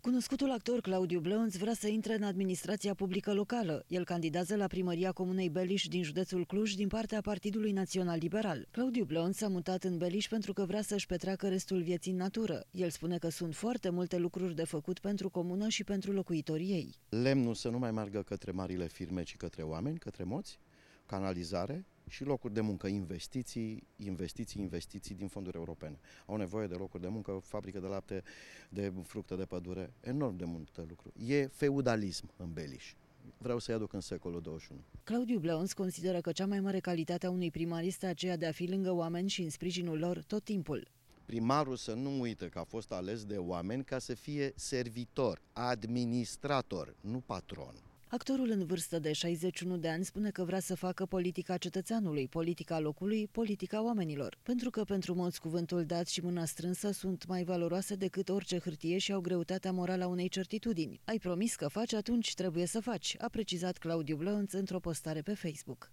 Cunoscutul actor Claudiu Blăunț vrea să intre în administrația publică locală. El candidează la primăria Comunei Beliș din județul Cluj din partea Partidului Național Liberal. Claudiu Blăunț s-a mutat în Beliș pentru că vrea să-și petreacă restul vieții în natură. El spune că sunt foarte multe lucruri de făcut pentru comună și pentru locuitorii ei. Lemnul să nu mai meargă către marile firme, ci către oameni, către moți, canalizare și locuri de muncă, investiții, investiții, investiții din fonduri europene. Au nevoie de locuri de muncă, fabrică de lapte, de fructe de pădure, enorm de multe lucruri. E feudalism în Beliș vreau să-i aduc în secolul 21. Claudiu Bleons consideră că cea mai mare calitate a unui primar este aceea de a fi lângă oameni și în sprijinul lor tot timpul. Primarul să nu uită că a fost ales de oameni ca să fie servitor, administrator, nu patron. Actorul în vârstă de 61 de ani spune că vrea să facă politica cetățeanului, politica locului, politica oamenilor, pentru că pentru mulți cuvântul dat și mâna strânsă sunt mai valoroase decât orice hârtie și au greutatea morală a unei certitudini. Ai promis că faci, atunci trebuie să faci, a precizat Claudiu Blăunț într-o postare pe Facebook.